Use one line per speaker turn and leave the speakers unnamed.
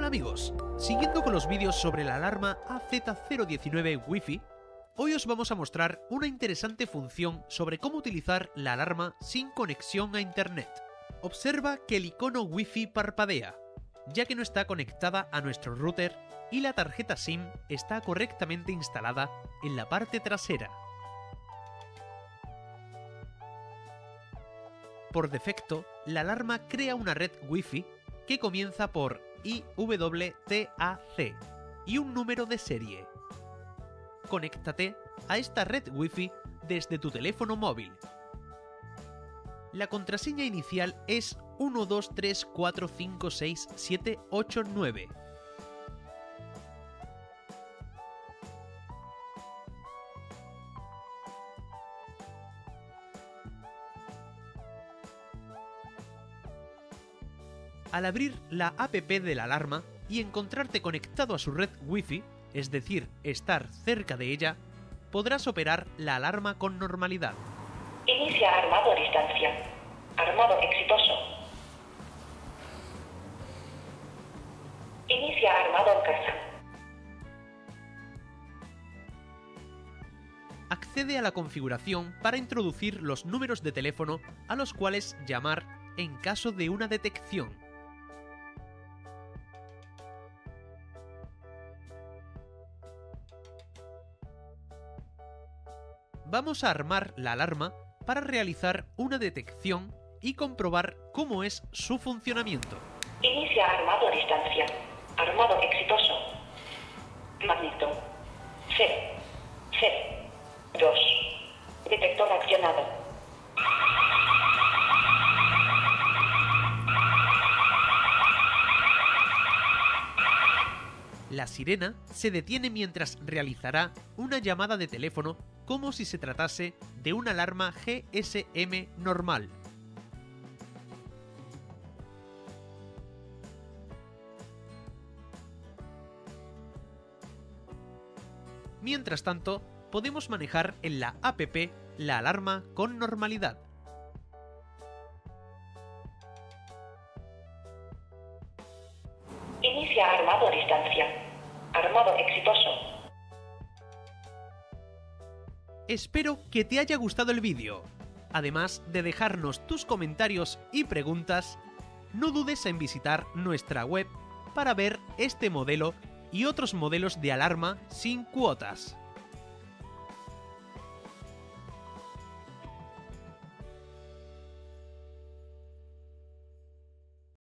Hola amigos, siguiendo con los vídeos sobre la alarma AZ019 Wi-Fi, hoy os vamos a mostrar una interesante función sobre cómo utilizar la alarma sin conexión a internet. Observa que el icono Wi-Fi parpadea, ya que no está conectada a nuestro router y la tarjeta SIM está correctamente instalada en la parte trasera. Por defecto, la alarma crea una red Wi-Fi que comienza por Y un número de serie. Conéctate a esta red Wi-Fi desde tu teléfono móvil. La contraseña inicial es 1234567889. Al abrir la app de la alarma y encontrarte conectado a su red Wi-Fi, es decir, estar cerca de ella, podrás operar la alarma con normalidad.
Inicia armado a distancia. Armado exitoso. Inicia armado en casa.
Accede a la configuración para introducir los números de teléfono a los cuales llamar en caso de una detección. Vamos a armar la alarma para realizar una detección y comprobar cómo es su funcionamiento.
Inicia armado a distancia. Armado exitoso. Magneto. C. C. 2. Detector accionado.
La sirena se detiene mientras realizará una llamada de teléfono como si se tratase de una alarma GSM normal. Mientras tanto, podemos manejar en la app la alarma con normalidad.
Inicia armado a distancia. Armado exitoso.
Espero que te haya gustado el vídeo. Además de dejarnos tus comentarios y preguntas, no dudes en visitar nuestra web para ver este modelo y otros modelos de alarma sin cuotas.